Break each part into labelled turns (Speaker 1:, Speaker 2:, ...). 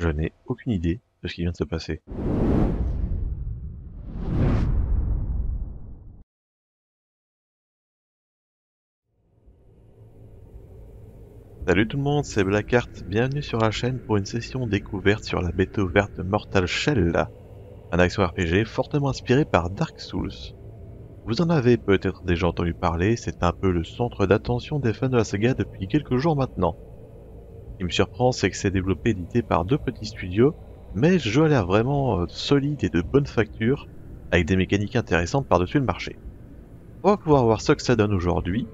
Speaker 1: Je n'ai aucune idée de ce qui vient de se passer. Salut tout le monde, c'est Blackheart, bienvenue sur la chaîne pour une session découverte sur la bêta ouverte de Mortal Shell, un action RPG fortement inspiré par Dark Souls. Vous en avez peut-être déjà entendu parler, c'est un peu le centre d'attention des fans de la saga depuis quelques jours maintenant. Qui me surprend, c'est que c'est développé et édité par deux petits studios, mais le jeu a l'air vraiment euh, solide et de bonne facture, avec des mécaniques intéressantes par-dessus le marché. On va pouvoir voir ce que ça donne aujourd'hui.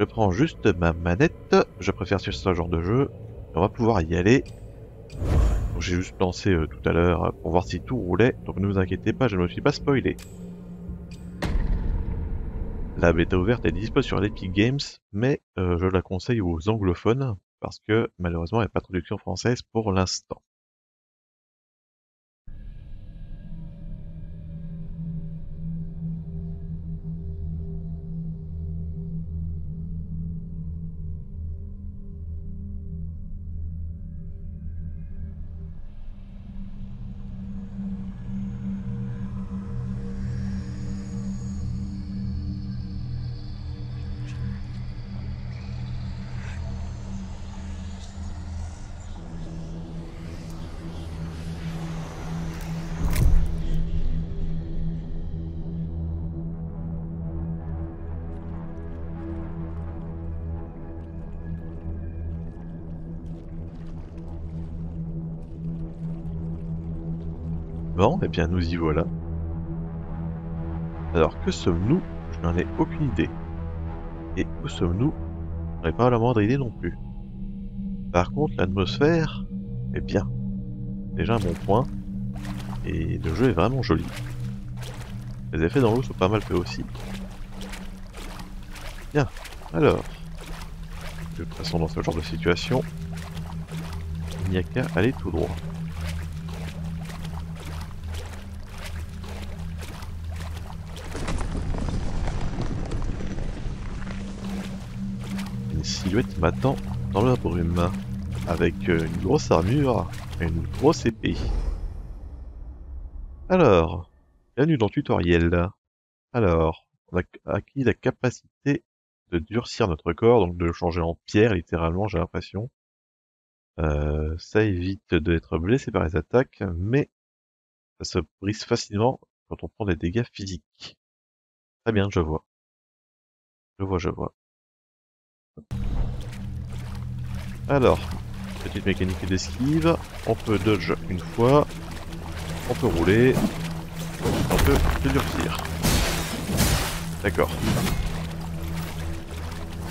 Speaker 1: Je prends juste ma manette, je préfère sur ce genre de jeu, on va pouvoir y aller. J'ai juste lancé euh, tout à l'heure euh, pour voir si tout roulait, donc ne vous inquiétez pas, je ne me suis pas spoilé. La bêta ouverte est dispo sur l'Epic Games, mais je la conseille aux anglophones, parce que malheureusement il n'y a pas de traduction française pour l'instant. Bon, eh bien nous y voilà. Alors que sommes-nous? Je n'en ai aucune idée. Et où sommes-nous? Je ai pas la moindre idée non plus. Par contre, l'atmosphère est bien. Déjà un bon point. Et le jeu est vraiment joli. Les effets dans l'eau sont pas mal faits aussi. Bien, alors. De toute façon, dans ce genre de situation, il n'y a qu'à aller tout droit. Une silhouette m'attend dans la brume, avec euh, une grosse armure et une grosse épée. Alors, bienvenue dans le tutoriel. Alors, on a acquis la capacité de durcir notre corps, donc de le changer en pierre, littéralement, j'ai l'impression. Euh, ça évite d'être blessé par les attaques, mais ça se brise facilement quand on prend des dégâts physiques. Très bien, je vois. Je vois, je vois. Alors, petite mécanique d'esquive, on peut dodge une fois, on peut rouler, on peut se durcir. D'accord.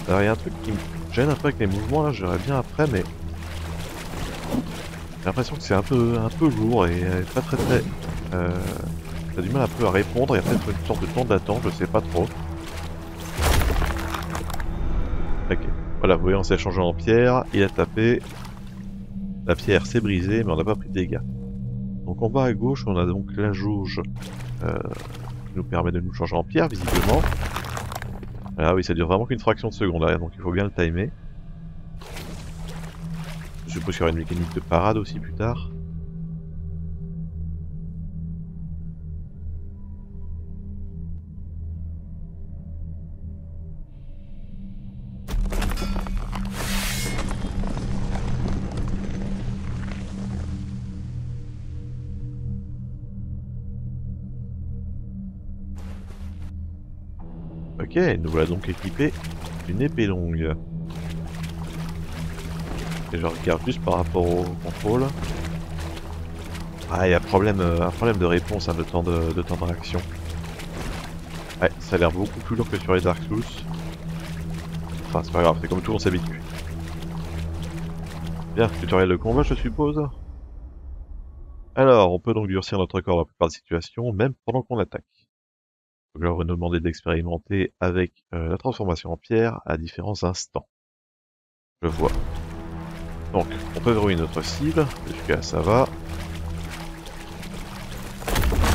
Speaker 1: Alors il y a un truc qui me gêne un peu avec les mouvements là, je verrai bien après, mais j'ai l'impression que c'est un peu un peu lourd et pas très très. Euh, T'as du mal un peu à répondre, il y a peut-être une sorte de temps d'attente, je sais pas trop. Ok. Voilà, vous voyez, on s'est changé en pierre, il a tapé. La pierre s'est brisée, mais on n'a pas pris de dégâts. Donc en bas à gauche, on a donc la jauge euh, qui nous permet de nous changer en pierre, visiblement. Ah oui, ça dure vraiment qu'une fraction de seconde derrière, donc il faut bien le timer. Je suppose qu'il y aura une mécanique de parade aussi plus tard. Nous voilà donc équipés d'une épée longue. Et je regarde juste par rapport au contrôle. Ah, il y a euh, un problème de réponse, hein, de temps de, de temps de réaction. Ouais, ça a l'air beaucoup plus lourd que sur les Dark Souls. Enfin, c'est pas grave, c'est comme tout, on s'habitue. Bien, tutoriel de combat, je suppose. Alors, on peut donc durcir notre corps dans la plupart des situations, même pendant qu'on attaque. Là, on va nous demander d'expérimenter avec euh, la transformation en pierre à différents instants. Je vois. Donc, on peut verrouiller notre cible, jusqu'à ça va.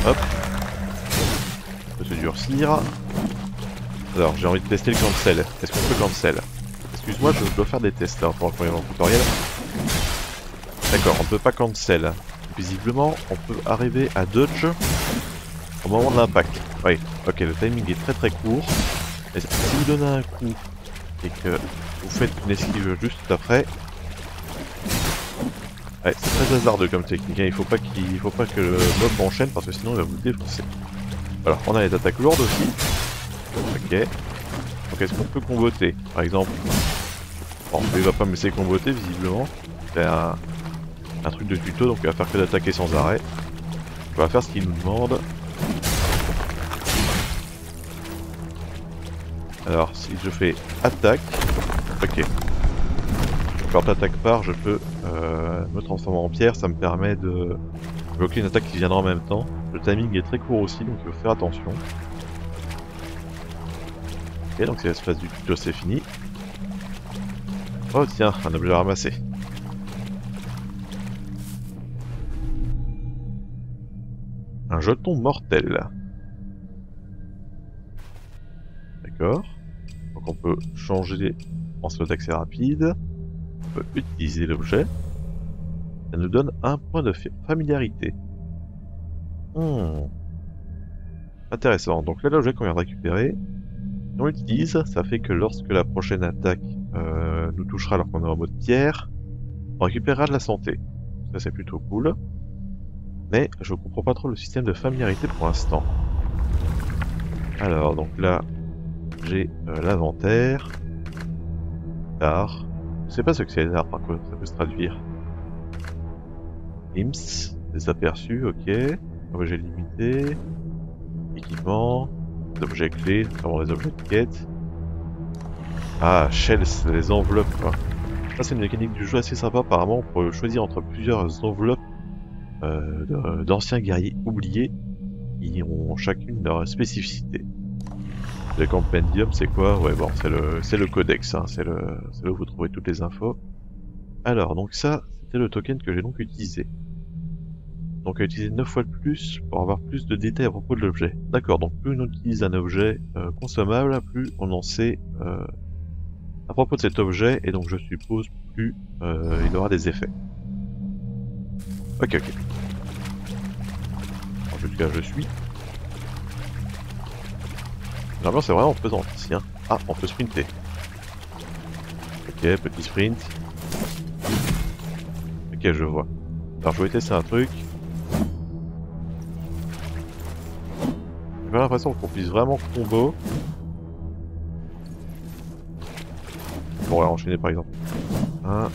Speaker 1: Hop. On peut se durcir. Alors, j'ai envie de tester le cancel. Est-ce qu'on peut cancel? Excuse-moi, je dois faire des tests hein, pour le premier tutoriel. D'accord, on peut pas cancel. Visiblement, on peut arriver à dodge au moment de l'impact. Oui, ok, le timing est très très court. Et si vous donnez un coup et que vous faites une esquive juste après, ouais, c'est très hasardeux comme technique. hein. Il faut pas faut pas que le mob enchaîne parce que sinon il va vous défoncer. Alors, on a les attaques lourdes aussi. Ok. Donc est-ce qu'on peut comboter Par exemple? Bon, il va pas me laisser comboter visiblement. C'est un, un truc de tuto donc il va faire que d'attaquer sans arrêt. On va faire ce qu'il nous demande. Alors si je fais attaque, ok. Quand attaque part, je peux euh, me transformer en pierre, ça me permet de bloquer une attaque qui viendra en même temps. Le timing est très court aussi, donc il faut faire attention. Ok, donc c'est l'espace du tuto, c'est fini. Oh tiens, un objet à ramasser. Un jeton mortel. D'accord. On peut changer en slot d'accès rapide. On peut utiliser l'objet. Ça nous donne un point de fa- familiarité. Hmm. Intéressant. Donc là, l'objet qu'on vient de récupérer, on l'utilise, ça fait que lorsque la prochaine attaque euh, nous touchera alors qu'on est en mode pierre, on récupérera de la santé. Ça c'est plutôt cool. Mais je comprends pas trop le système de familiarité pour l'instant. Alors donc là, j'ai euh, l'inventaire. Art. Je sais pas ce que c'est l'art par contre, ça peut se traduire. IMS, des aperçus, ok. Objet limité. Équipement. Objets clés, notamment des objets de quête. Ah, shells, les enveloppes quoi. Ça c'est une mécanique du jeu assez sympa apparemment, on peut choisir entre plusieurs enveloppes euh, d'anciens guerriers oubliés qui ont chacune leur spécificité. Le compendium, c'est quoi? Ouais, bon, c'est le, c'est le codex, hein, c'est le, là où vous trouvez toutes les infos. Alors, donc ça, c'était le token que j'ai donc utilisé. Donc, à utiliser 9 fois de plus pour avoir plus de détails à propos de l'objet. D'accord, donc plus on utilise un objet euh, consommable, plus on en sait euh, à propos de cet objet, et donc je suppose plus euh, il aura des effets. Ok, ok. En tout cas, je suis. Normalement, c'est vraiment pesant ici. Hein. Ah, on peut sprinter. Ok, petit sprint. Ok, je vois. Alors, je vais tester un truc. J'ai pas l'impression qu'on puisse vraiment combo. On pourrait enchaîner par exemple. Un.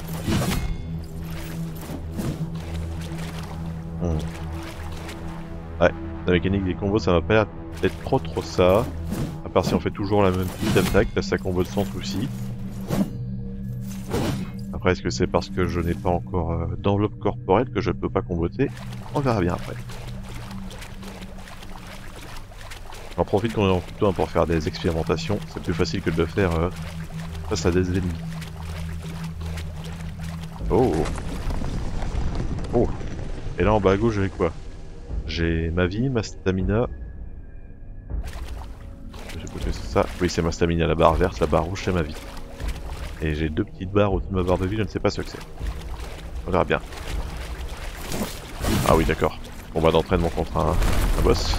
Speaker 1: Hmm. Ouais, la mécanique des combos, ça m'a pas l'air d'être trop trop ça. À part si on fait toujours la même petite attaque, ça combo sans souci. Après, est-ce que c'est parce que je n'ai pas encore euh, d'enveloppe corporelle que je peux pas comboter? On verra bien après. J'en profite qu'on est en plutôt pour faire des expérimentations. C'est plus facile que de le faire euh, face à des ennemis. Oh Oh Et là en bas à gauche j'ai quoi? J'ai ma vie, ma stamina. Oui c'est ma stamina, la barre verte, la barre rouge c'est ma vie. Et j'ai deux petites barres au-dessus de ma barre de vie, je ne sais pas ce que c'est. On verra bien. Ah oui d'accord. Combat d'entraînement contre un, un boss.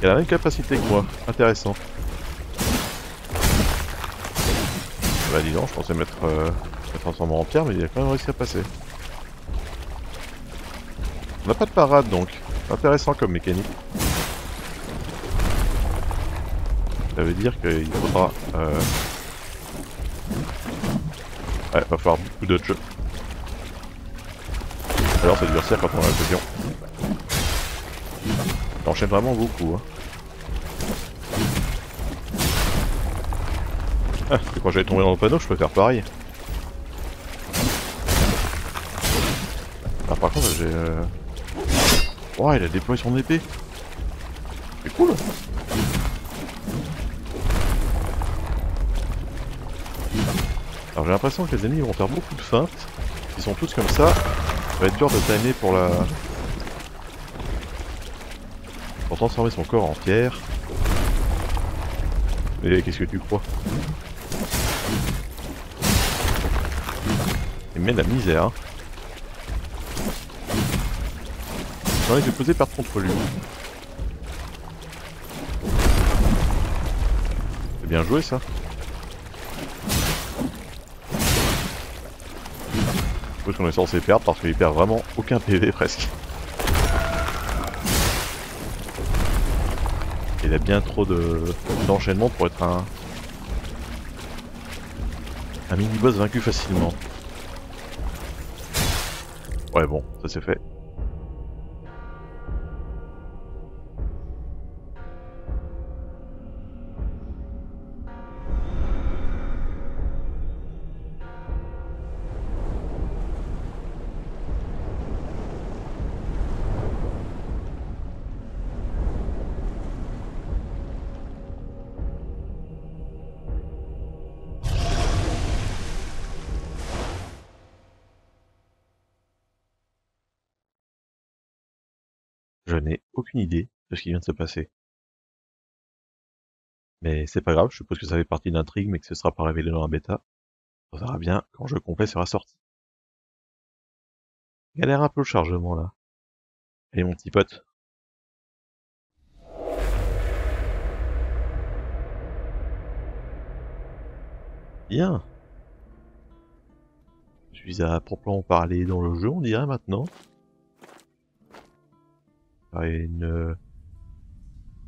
Speaker 1: Il a la même capacité que moi, intéressant. Bah dis donc, je pensais mettre, euh, me transformer en pierre, mais il a quand même réussi à passer. On n'a pas de parade donc, intéressant comme mécanique. Ça veut dire qu'il faudra... Euh... Ouais, va falloir beaucoup de jeux. Alors ça durcir quand on a l'occasion. T'enchaînes vraiment beaucoup. Hein. Ah, quand j'allais tomber dans le panneau, je peux faire pareil. Ah, par contre, j'ai... Euh... Oh, il a déployé son épée. C'est cool. Alors j'ai l'impression que les ennemis vont faire beaucoup de feintes. Ils sont tous comme ça. Ça va être dur de timer pour la... Pour transformer son corps en pierre. Mais qu'est-ce que tu crois? Il met de la misère. hein. J'en ai déposé perdre contre lui. C'est bien joué ça. Qu'on est censé perdre parce qu'il perd vraiment aucun PV presque. Il a bien trop d'enchaînement pour être un, un mini-boss vaincu facilement. Ouais bon, ça c'est fait. Idée de ce qui vient de se passer. Mais c'est pas grave, je suppose que ça fait partie de l'intrigue, mais que ce sera pas révélé dans la bêta. On verra bien quand le jeu complet sera sorti. Galère un peu le chargement là. Allez mon petit pote. Bien. Je suis à proprement parler dans le jeu, on dirait maintenant une...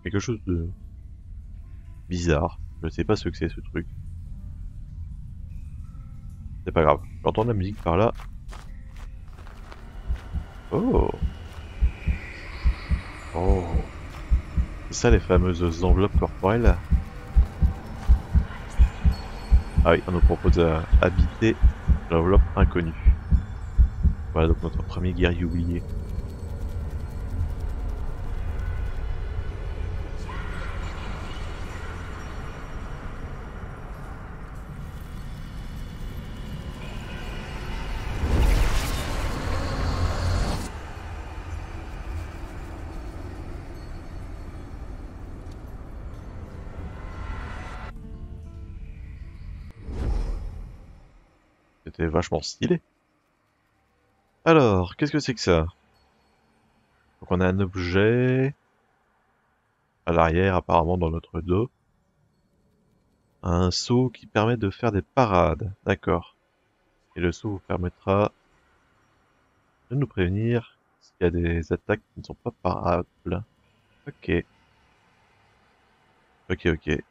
Speaker 1: quelque chose de bizarre. Je sais pas ce que c'est ce truc. C'est pas grave. J'entends la musique par là. Oh Oh C'est ça les fameuses enveloppes corporelles Ah oui, on nous propose d'habiter l'enveloppe inconnue. Voilà donc notre premier guerrier oublié. Vachement stylé. Alors, qu'est-ce que c'est que ça? Donc on a un objet à l'arrière apparemment dans notre dos. Un saut qui permet de faire des parades. D'accord. Et le saut vous permettra de nous prévenir s'il y a des attaques qui ne sont pas parables. Ok. Ok, ok.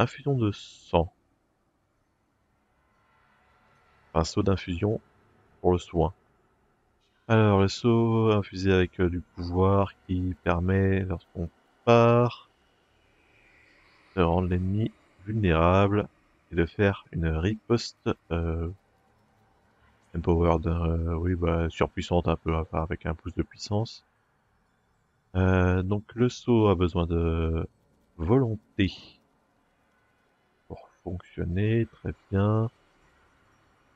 Speaker 1: Infusion de sang. Un saut d'infusion pour le soin. Alors, le saut infusé avec euh, du pouvoir qui permet, lorsqu'on part, de rendre l'ennemi vulnérable et de faire une riposte euh, empowered, euh, oui, bah, surpuissante un peu, avec un pouce de puissance. Euh, donc le saut a besoin de volonté fonctionner, très bien.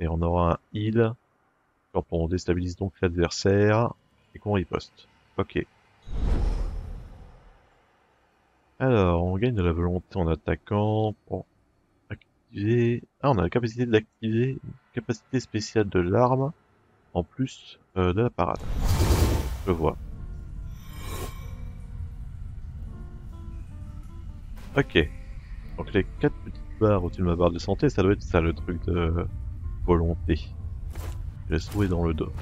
Speaker 1: Et on aura un heal quand on déstabilise donc l'adversaire et qu'on riposte. Ok. Alors, on gagne de la volonté en attaquant pour activer... Ah, on a la capacité d'activer une capacité spéciale de l'arme en plus euh, de la parade. Je vois. Ok. Donc les quatre petites barres au-dessus de ma barre de santé, ça doit être ça le truc de volonté. Je l'ai trouvé dans le dos.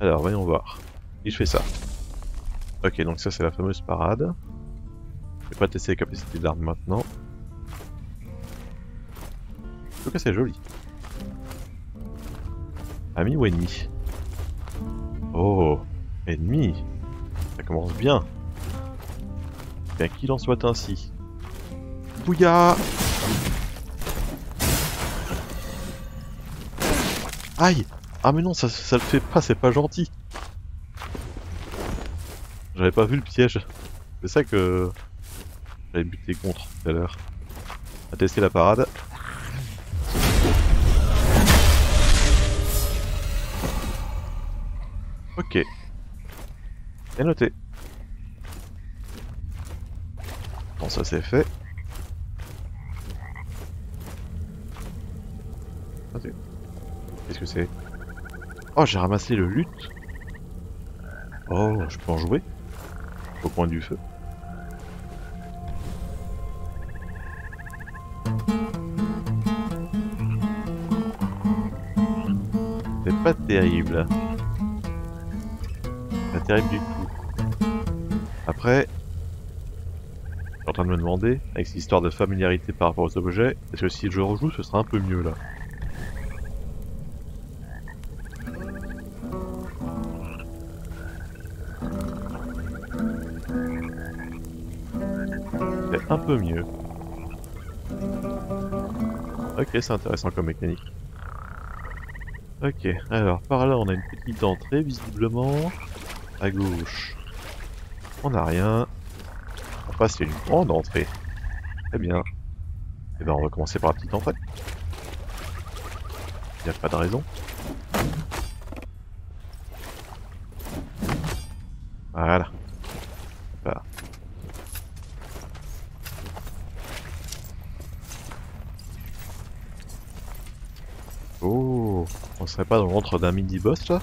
Speaker 1: Alors, voyons voir. Et je fais ça. Ok, donc ça c'est la fameuse parade. Je vais pas tester les capacités d'armes maintenant. En tout cas, c'est joli. Ami ou ennemi? Oh, ennemi Ça commence bien. Bien qu'il en soit ainsi. Aïe Ah mais non, ça, ça le fait pas, c'est pas gentil J'avais pas vu le piège. C'est ça que j'avais buté contre tout à l'heure. Va tester la parade. Ok. Bien noté. Bon, ça c'est fait. Qu'est-ce que c'est Oh, j'ai ramassé le luth. Oh, je peux en jouer Au coin du feu. C'est pas terrible. Pas terrible du tout. Après, je suis en train de me demander, avec cette histoire de familiarité par rapport aux objets, est-ce que si je rejoue, ce sera un peu mieux là? Mieux. Ok, c'est intéressant comme mécanique. Ok, alors par là on a une petite entrée visiblement. À gauche, on n'a rien. En face c'est une grande entrée. Très bien. Et eh ben on va commencer par la petite entrée. Il n'y a pas de raison. Voilà. Oh, on serait pas dans l'entre d'un mini-boss là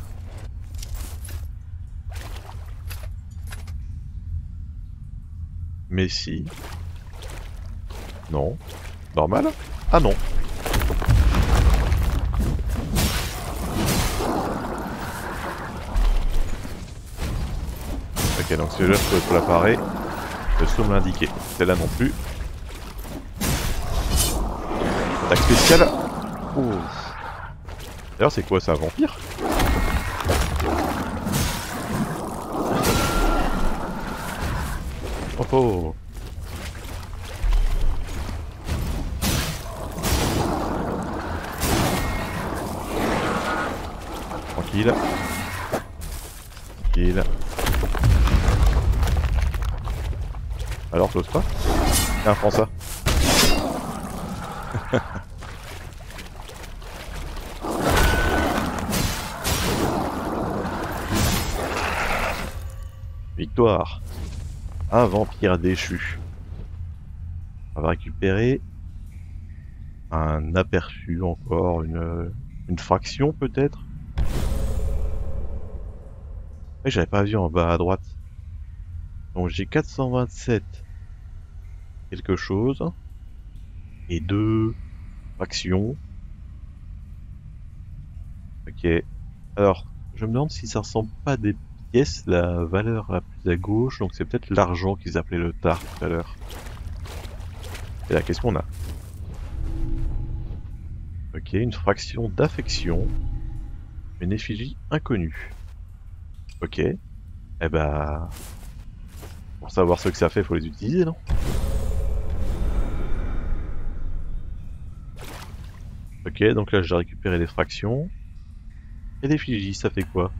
Speaker 1: Mais si. Non. Normal Ah non. Ok, donc celui-là, je peux l'apparaître. Le saut me l'indiquer. Celle-là non plus. Attaque spéciale. D'ailleurs, c'est quoi ça, un vampire Oh oh Tranquille. Tranquille. Alors, t'oses pas? Tiens, prends ça. Un vampire déchu. On va récupérer un aperçu encore, une, une fraction peut-être. J'avais pas vu en bas à droite. Donc j'ai 427 quelque chose et deux fractions. Ok. Alors, je me demande si ça ressemble pas des pièce, la valeur la plus à gauche, donc c'est peut-être l'argent qu'ils appelaient le tar tout à l'heure. Et là, qu'est-ce qu'on a? Ok, une fraction d'affection, une effigie inconnue. Ok, eh ben... Pour savoir ce que ça fait, faut les utiliser, non? Ok, donc là j'ai récupéré des fractions. Et l'effigie, ça fait quoi?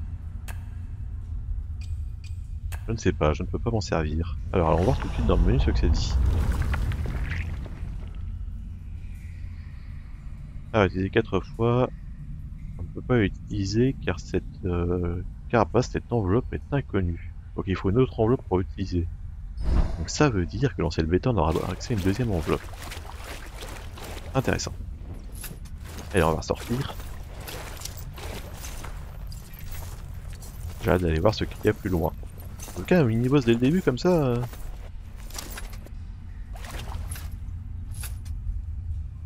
Speaker 1: Je ne sais pas, je ne peux pas m'en servir. Alors allons voir tout de suite dans le menu ce que ça dit. Ah, utiliser 4 fois. On ne peut pas utiliser car cette euh, carapace, cette enveloppe est inconnue. Donc il faut une autre enveloppe pour utiliser. Donc ça veut dire que lancer le béton on aura accès à une deuxième enveloppe. Intéressant. Allez, on va sortir. J'ai hâte d'aller voir ce qu'il y a plus loin. Cas, un mini-boss dès le début comme ça... Euh,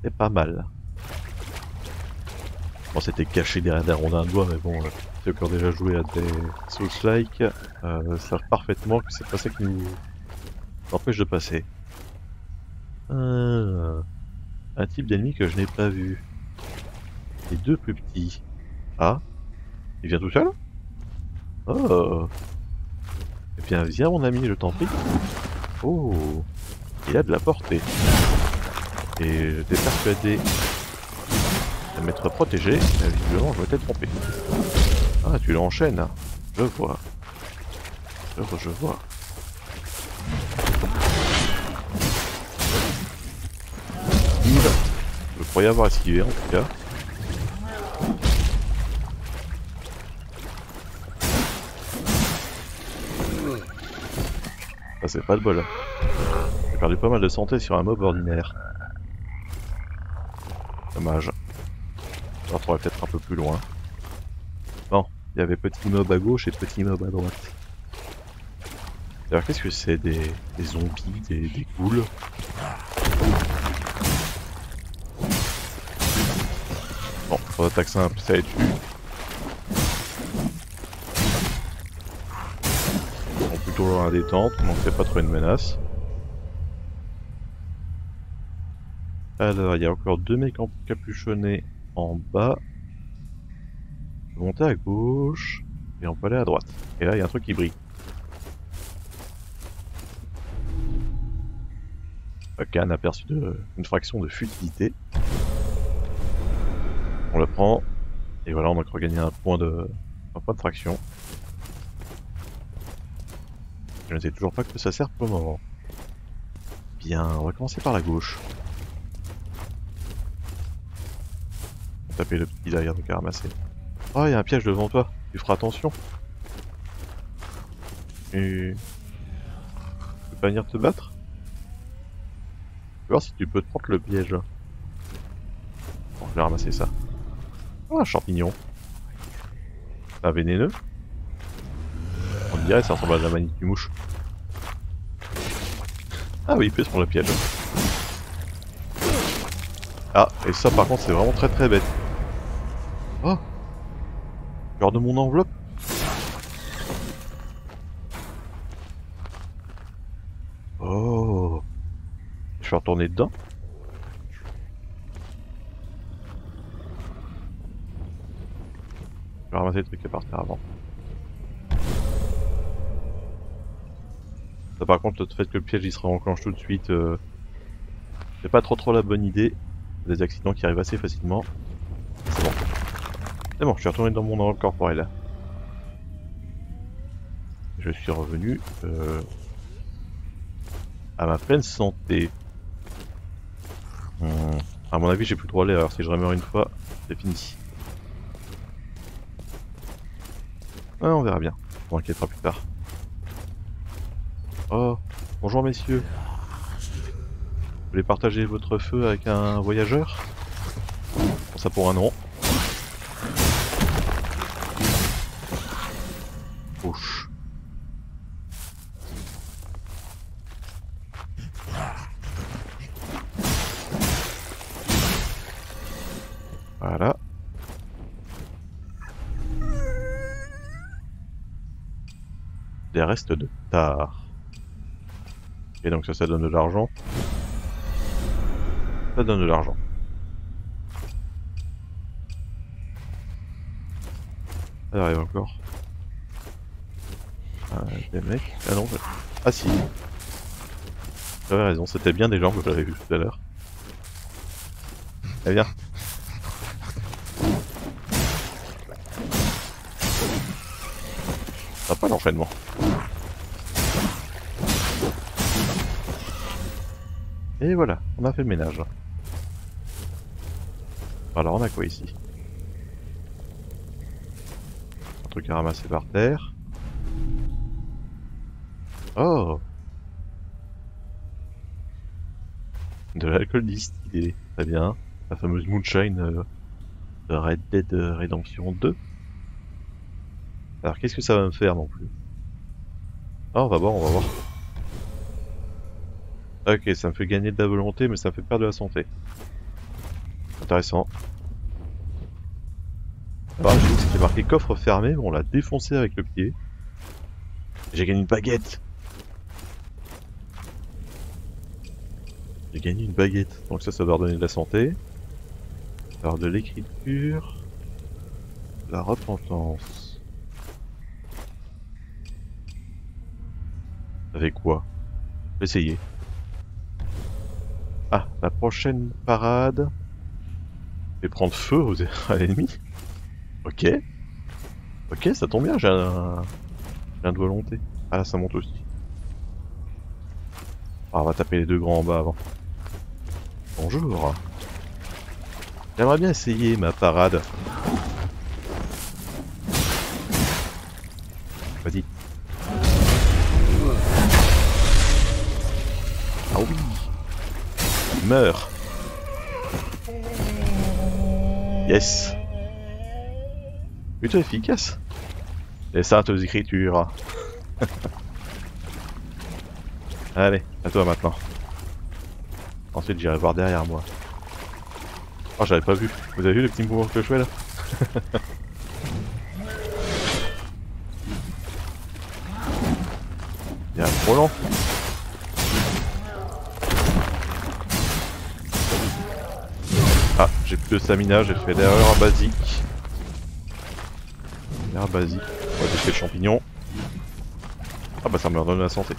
Speaker 1: c'est pas mal. Bon, c'était caché derrière des rondins de bois, mais bon, euh, ceux qui ont déjà joué à des Souls-like euh, savent parfaitement que c'est pas ça qui nous empêche de passer. un type d'ennemi que je n'ai pas vu. Les deux plus petits. Ah Il vient tout seul? Oh bien, viens mon ami, je t'en prie. Oh, il a de la portée. Et j'étais persuadé de m'être protégé, visiblement je m'étais trompé. Ah, tu l'enchaînes. Je vois. Je vois, je vois. Je croyais avoir esquivé en tout cas. C'est pas le bol. J'ai perdu pas mal de santé sur un mob ordinaire. Dommage. On va peut-être un peu plus loin. Non, il y avait petit mob à gauche et petit mob à droite. Alors qu'est-ce que c'est des, des zombies, des, des ghouls? Bon, pour attaque simple, ça les tue. La détente, donc c'est pas trop une menace. Alors, il y a encore deux mecs encapuchonnés en bas. On peut monter à gauche et on peut aller à droite. Et là, il y a un truc qui brille. Ok, un aperçu de une fraction de futilité. On le prend. Et voilà, on a regagné un un point de fraction. Je ne sais toujours pas que ça sert pour le moment. Bien, on va commencer par la gauche. On va taper le petit derrière de ramasser. Oh, il y a un piège devant toi. Tu feras attention. Tu peux pas venir te battre Je vais voir si tu peux te prendre le piège. Bon, je vais ramasser ça. Oh, un champignon. Un vénéneux ça ressemble à la manite du mouche. Ah oui, il peut se prendre le piège. Ah, et ça par contre c'est vraiment très très bête. Oh Genre de mon enveloppe Oh Je vais retourner dedans Je vais ramasser le truc qui est par terre avant. Ça par contre le fait que le piège il se enclenche tout de suite, euh, c'est pas trop trop la bonne idée. Des accidents qui arrivent assez facilement. C'est bon. C'est bon, je suis retourné dans mon enveloppe corporel. Je suis revenu euh, à ma pleine santé. Hmm. À mon avis, j'ai plus le droit à l'erreur. Si je remeurs une fois, c'est fini. On verra bien. On inquiétera plus tard. Oh, bonjour messieurs. Vous voulez partager votre feu avec un voyageur? Ça pour un nom. Ouch. Voilà. Des restes de tard. Et donc ça, ça donne de l'argent. Ça donne de l'argent. Ça arrive encore. Ah, des mecs. Ah non, ah si. J'avais raison, c'était bien des gens que j'avais vu tout à l'heure. Eh bien. Ça pas l'enchaînement. Et voilà, on a fait le ménage. Alors on a quoi ici? Un truc à ramasser par terre. Oh De l'alcool distillé, très bien. La fameuse moonshine euh, Red Dead Redemption 2. Alors qu'est-ce que ça va me faire non plus? Ah on va voir, on va voir. Ok, ça me fait gagner de la volonté, mais ça me fait perdre de la santé. Intéressant. Que c'était marqué coffre fermé, on l'a défoncé avec le pied. J'ai gagné une baguette J'ai gagné une baguette, donc ça, ça doit redonner de la santé. Alors, de l'écriture... La repentance... Avec quoi? Essayer. Ah, la prochaine parade. Et prendre feu aux... à l'ennemi. Ok. Ok, ça tombe bien, j'ai un... un de volonté. Ah ça monte aussi. Ah, on va taper les deux grands en bas avant. Bonjour. J'aimerais bien essayer ma parade. Yes Plutôt efficace. Les saintes écritures. Allez, à toi maintenant. Ensuite j'irai voir derrière moi. Oh j'avais pas vu. Vous avez vu le petit mouvement que je fais là? stamina, j'ai fait l'erreur basique. L'erreur basique. On va le champignon. Ah bah ça me redonne la santé.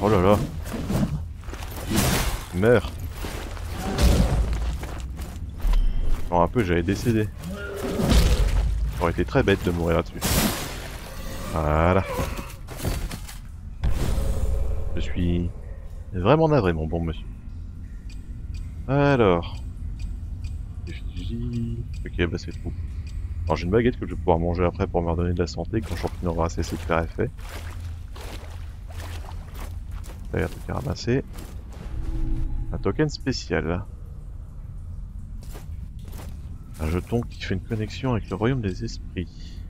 Speaker 1: Oh là là. Meurs. un peu, j'avais décédé. Ça aurait été très bête de mourir là-dessus. Voilà. Je suis vraiment navré, mon bon monsieur. Alors. Ok, bah c'est tout. Alors j'ai une baguette que je vais pouvoir manger après pour me redonner de la santé quand le champignon aura cessé de faire effet. Un truc à ramasser. Un token spécial. Un jeton qui fait une connexion avec le royaume des esprits.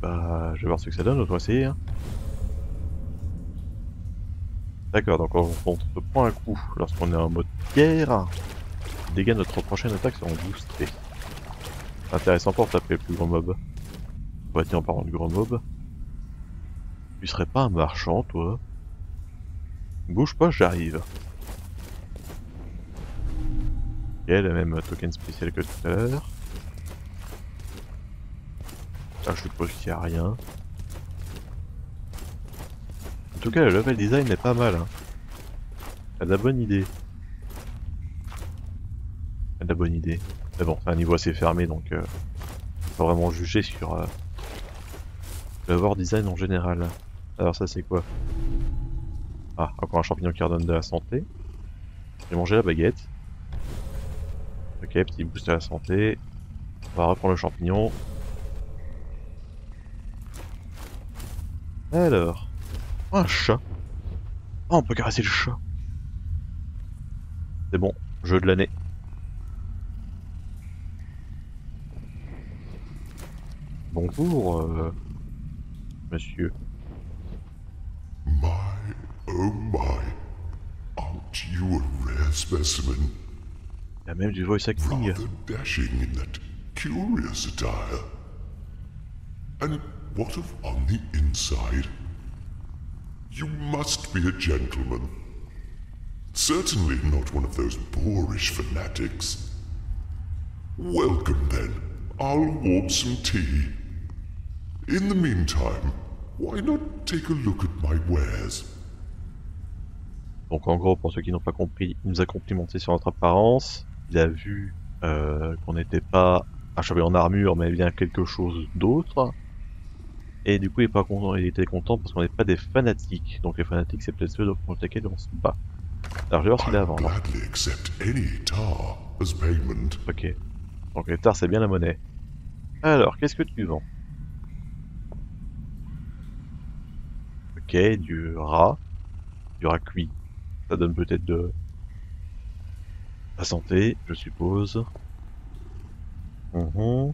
Speaker 1: Bah, je vais voir ce que ça donne, on va essayer. Hein. D'accord, donc on, se prend un coup lorsqu'on est en mode guerre. Les dégâts de notre prochaine attaque seront boostés. Intéressant pour taper le plus gros mob. Ouais, tiens, en parlant de gros mob. Tu serais pas un marchand, toi Bouge pas, j'arrive. Ok, le même token spécial que tout à l'heure. Ah, je suppose qu'il n'y a rien. En tout cas, le level design est pas mal. Hein. a de la bonne idée. a de la bonne idée. Mais bon, c'est un niveau assez fermé, donc euh, faut vraiment juger sur euh, le level design en général. Alors ça c'est quoi? Ah, encore un champignon qui redonne de la santé. J'ai mangé la baguette. Ok, petit boost à la santé. On va reprendre le champignon. Alors. Un chat. Oh, on peut caresser le chat. C'est bon, jeu de l'année. Bonjour, euh, monsieur.
Speaker 2: Oh my, aren't you a rare specimen?
Speaker 1: Il y a même du voice acting.
Speaker 2: Rather dashing in that curious attire. And what of on the inside? You must be a gentleman. Certainly not one of those boorish fanatics. Welcome then. I'll warm some tea. In the meantime, why not take a look at my wares?
Speaker 1: Donc en gros, pour ceux qui n'ont pas compris, il nous a complimenté sur notre apparence. Il a vu euh, qu'on n'était pas achevé en armure, mais bien quelque chose d'autre. Et du coup, il, est pas content, il était content parce qu'on n'est pas des fanatiques. Donc les fanatiques, c'est peut-être ceux contre lesquels on se bat. Alors je vais voir ce qu'il a à vendre. Ok. Donc les tars, c'est bien la monnaie. Alors, qu'est-ce que tu vends? Ok, du rat. Du rat cuit. Ça donne peut-être de la santé, je suppose. Mmh.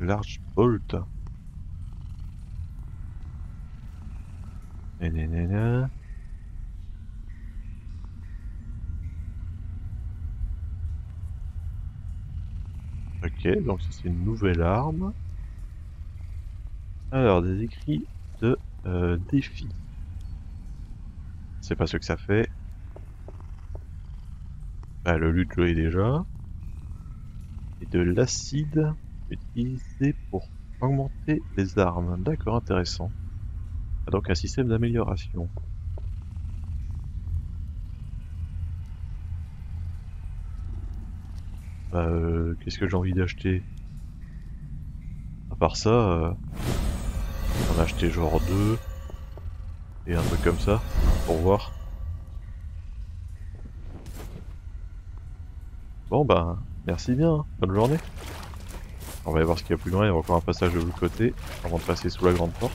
Speaker 1: Large bolt. Ok, donc ça c'est une nouvelle arme. Alors, des écrits de euh, défi c'est pas ce que ça fait. Bah, le lutte est déjà. Et de l'acide utilisé pour augmenter les armes. D'accord, intéressant. Ah, donc un système d'amélioration. Bah, euh, qu'est-ce que j'ai envie d'acheter? À part ça, euh, on acheté genre deux et un truc comme ça pour voir. Bon bah, merci bien, hein. bonne journée. On va aller voir ce qu'il y a plus grand, il y a encore un passage de l'autre côté, avant de passer sous la grande porte.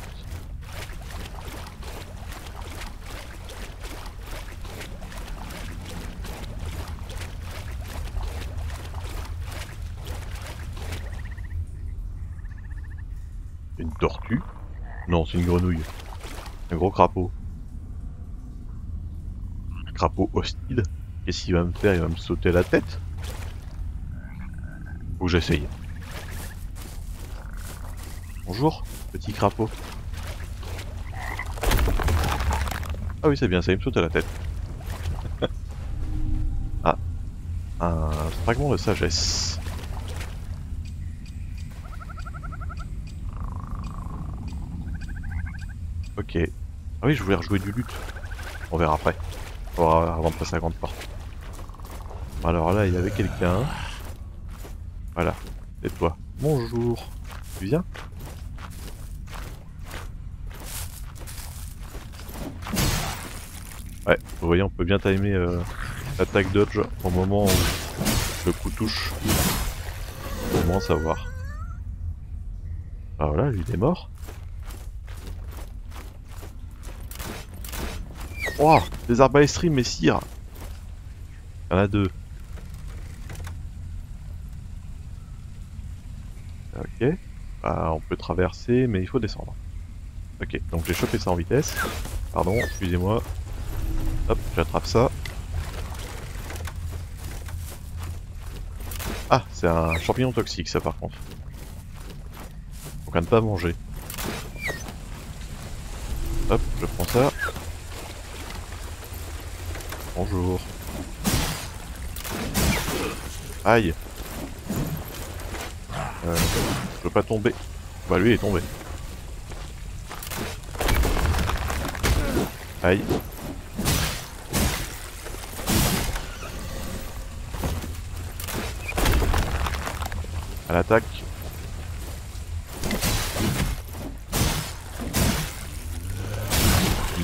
Speaker 1: Une tortue? Non, c'est une grenouille. Un gros crapaud. Un crapaud hostile Qu'est-ce qu'il va me faire? Il va me sauter la tête? Ou j'essaye? Bonjour, petit crapaud. Ah oui, c'est bien, ça il me saute à la tête. ah. Un fragment de sagesse. Ok. Ah oui, je voulais rejouer du lutte. On verra après. On verra avant de passer à la grande porte. Alors là, il y avait quelqu'un. Voilà. C'est toi. Bonjour. Tu viens? Ouais, vous voyez, on peut bien timer euh, l'attaque dodge au moment où le coup touche. Au moins savoir. Ah voilà, lui il est mort. Oh Des arbalestries, messire Il y en a deux. Ok. Bah, on peut traverser, mais il faut descendre. Ok, donc j'ai chopé ça en vitesse. Pardon, excusez-moi. Hop, j'attrape ça. Ah, c'est un champignon toxique ça par contre. Donc à ne pas manger. Hop, je prends ça. Bonjour. Aïe. Euh, je peux pas tomber. Bah lui il est tombé. Aïe. À l'attaque.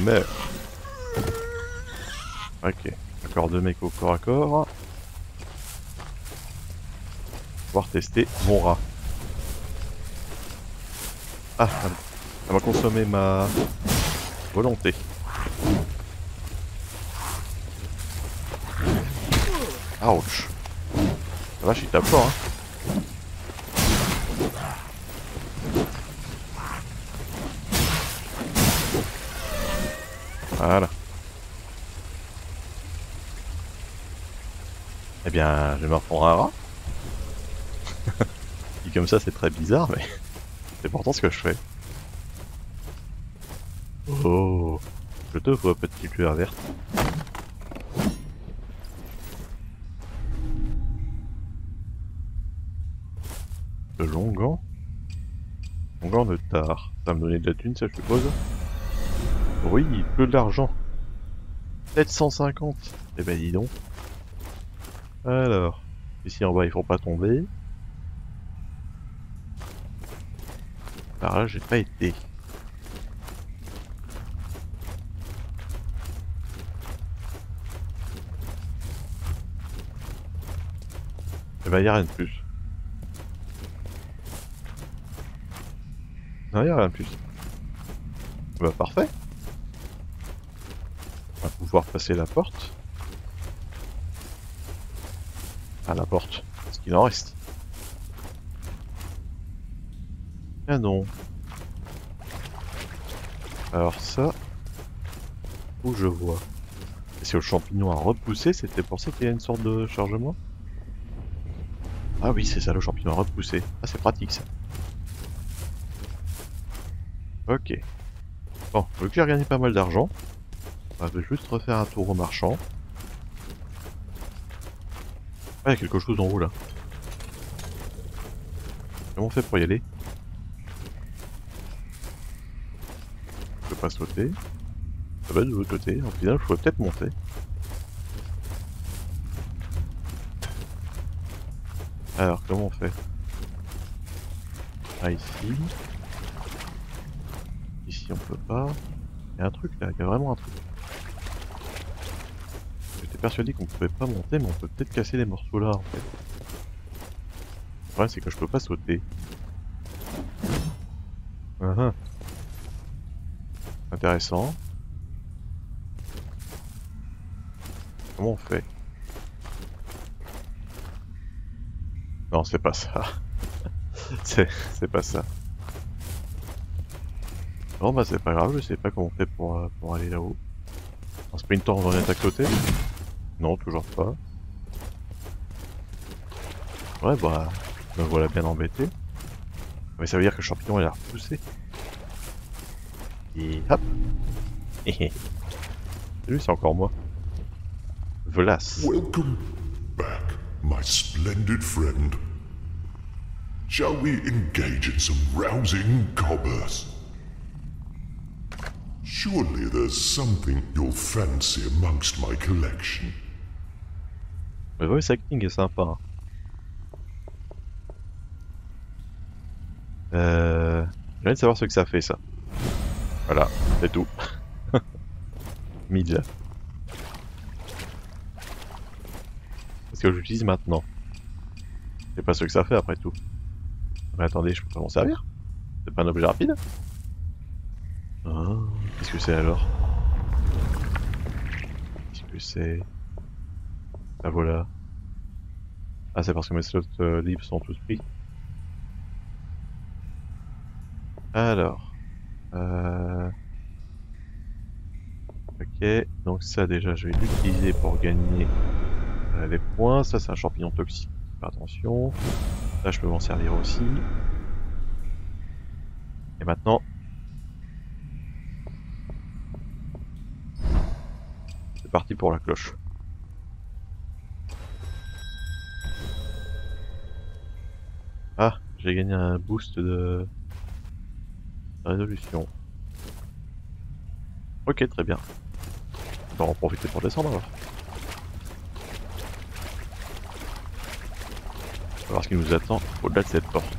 Speaker 1: Meurs. Ok. Encore deux mecs au corps à corps. Pouvoir tester mon rat. Ah, ça va consommer ma volonté. Ouch. Ça va, je suis tape fort, hein. Voilà. Eh bien, je me reprendre un rat. Dit comme ça, c'est très bizarre, mais c'est pourtant ce que je fais. Oh, je te vois, petite lueur verte. De long gant Long gant de tard. Ça va me donner de la thune, ça, je suppose Oui, que de l'argent. 750 Eh ben, dis donc. Alors, ici en bas, il faut pas tomber. Par là, j'ai pas été. Eh ben, y a rien de plus. Non, y a rien de plus. Bah, parfait. Passer la porte. À la porte. Ce qu'il en reste. Ah non. Alors ça... Où je vois si le champignon a repoussé, c'était pour ça qu'il y a une sorte de chargement? Ah oui, c'est ça, le champignon a repoussé. Ah, c'est pratique ça. Ok. Bon, vu que j'ai gagné pas mal d'argent, on va juste refaire un tour au marchand. Ah, il y a quelque chose en haut là. Comment on fait pour y aller? Je peux pas sauter. Ça va de l'autre côté. En final, je pourrais peut-être monter. Alors, comment on fait? Ah, ici. Ici, on peut pas. Il y a un truc là, il y a vraiment un truc. Persuadé qu'on pouvait pas monter, mais on peut peut-être casser les morceaux là en fait. Le problème c'est que je peux pas sauter. Uh -huh. Intéressant. Comment on fait? Non, c'est pas ça. c'est pas ça. Bon bah c'est pas grave, je sais pas comment on fait pour, euh, pour aller là-haut. En sprintant on va à côté Non, toujours pas. Ouais bah, me voilà bien embêté. Mais ça veut dire que le champignon il a repoussé. Et hop Lui c'est encore moi. Velas.
Speaker 2: Welcome back, my splendid friend. Shall we engage in some rousing commerce? Surely there's something you'll fancy amongst my collection.
Speaker 1: Le voice acting est sympa. Euh... J'ai envie de savoir ce que ça fait ça. Voilà, c'est tout. 1000. Est-ce que j'utilise maintenant C'est pas ce que ça fait après tout. Mais attendez, je peux pas m'en servir C'est pas un objet rapide Ah, Qu'est-ce que c'est alors? Qu'est-ce que c'est? Ah voilà. Ah c'est parce que mes slots euh, libres sont tous pris. Alors. Euh... Ok, donc ça déjà je vais l'utiliser pour gagner euh, les points. Ça c'est un champignon toxique, attention. Là je peux m'en servir aussi. Et maintenant... C'est parti pour la cloche. Ah, j'ai gagné un boost de résolution. Ok, très bien. On va en profiter pour descendre alors. On va voir ce qui nous attend au-delà de cette porte.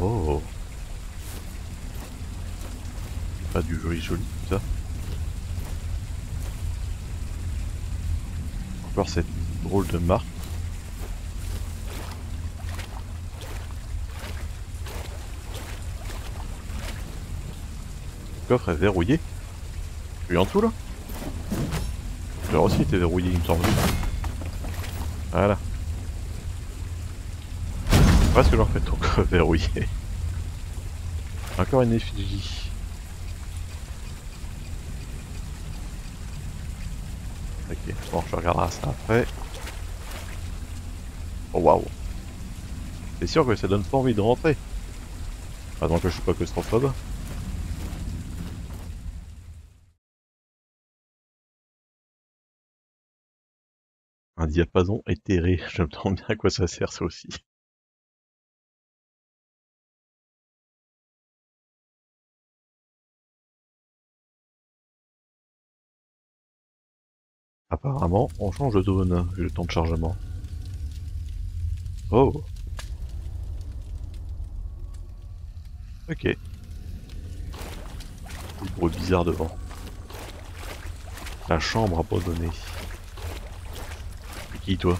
Speaker 1: Oh Du joli joli ça. Encore cette drôle de marque. Le coffre est verrouillé. Es en dessous là Là aussi était verrouillé il me semble. Voilà. Presque fais ton coffre verrouillé. Encore une effigie. Ok, je regarderai ça après. Oh waouh. C'est sûr que ça donne pas envie de rentrer. Attends que je suis pas claustrophobe. Un diapason éthéré, je me demande bien à quoi ça sert ça aussi. Apparemment, on change de zone vu le temps de chargement. Oh Ok. Des bruits bizarres devant. La chambre abandonnée. Qui toi?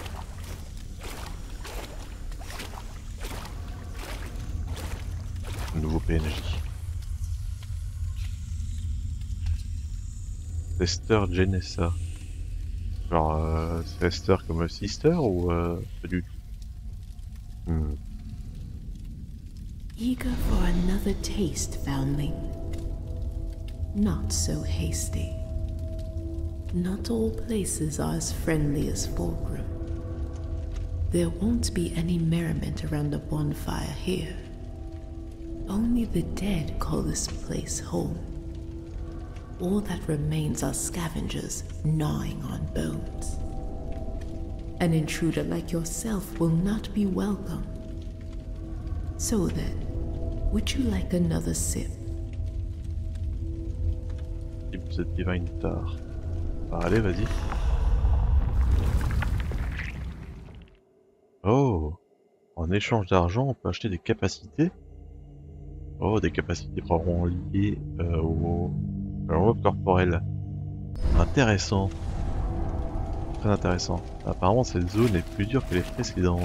Speaker 1: Nouveau PNJ. Esther Genessa. Genre, euh, c'est Esther comme sister ou euh, pas du tout Hmm.
Speaker 3: Eager for another taste, foundling. Not so hasty. Not all places are as friendly as Fulgrim. There won't be any merriment around the bonfire here. Only the dead call this place home. All that remains are scavengers gnawing on bones. An intruder like yourself will not be welcome. So then, would you like another sip?
Speaker 1: Type The Divine Tar. Bah, allez, vas-y. Oh En échange d'argent, on peut acheter des capacités Oh, des capacités probablement liées euh, au... l'enveloppe corporelle. Intéressant. Très intéressant. Apparemment, cette zone est plus dure que les précédentes.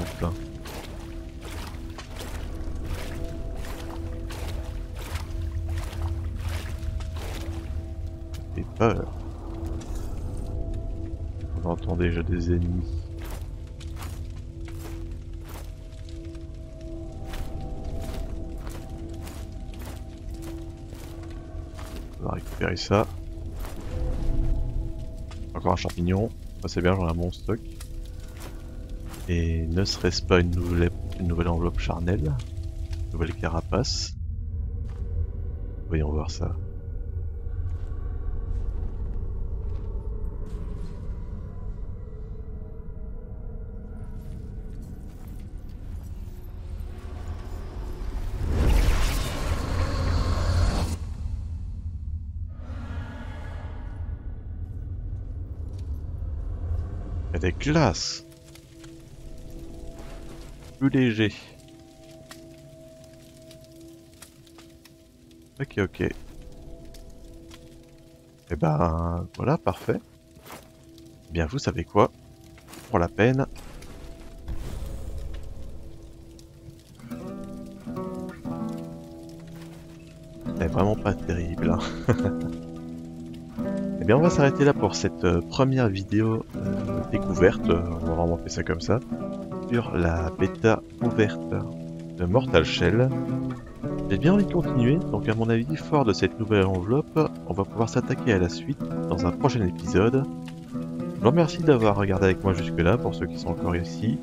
Speaker 1: J'ai peur. On Attendez, j'ai des ennemis. Récupérer ça. Encore un champignon. C'est bien, j'en ai un bon stock. Et ne serait-ce pas une nouvelle, une nouvelle enveloppe charnelle? Nouvelle carapace? Voyons voir ça. Des glaces Plus léger. Ok, ok. Et ben voilà, parfait. Eh Bien, vous savez quoi? Pour la peine. C'est vraiment pas terrible. Hein. Eh bien, on va s'arrêter là pour cette euh, première vidéo euh, découverte, euh, on va vraiment faire ça comme ça, sur la bêta ouverte de Mortal Shell. J'ai bien envie de continuer, donc à mon avis, fort de cette nouvelle enveloppe, on va pouvoir s'attaquer à la suite dans un prochain épisode. Je vous remercie d'avoir regardé avec moi jusque là, pour ceux qui sont encore ici.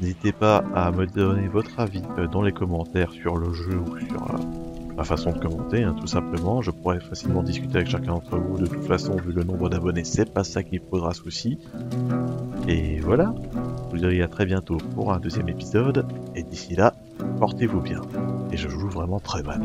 Speaker 1: N'hésitez pas à me donner votre avis dans les commentaires sur le jeu ou sur ma façon de commenter, hein, tout simplement. Je pourrais facilement discuter avec chacun d'entre vous. De toute façon, vu le nombre d'abonnés, c'est pas ça qui posera souci. Et voilà, je vous dis à très bientôt pour un deuxième épisode. Et d'ici là, portez-vous bien. Et je joue vraiment très mal.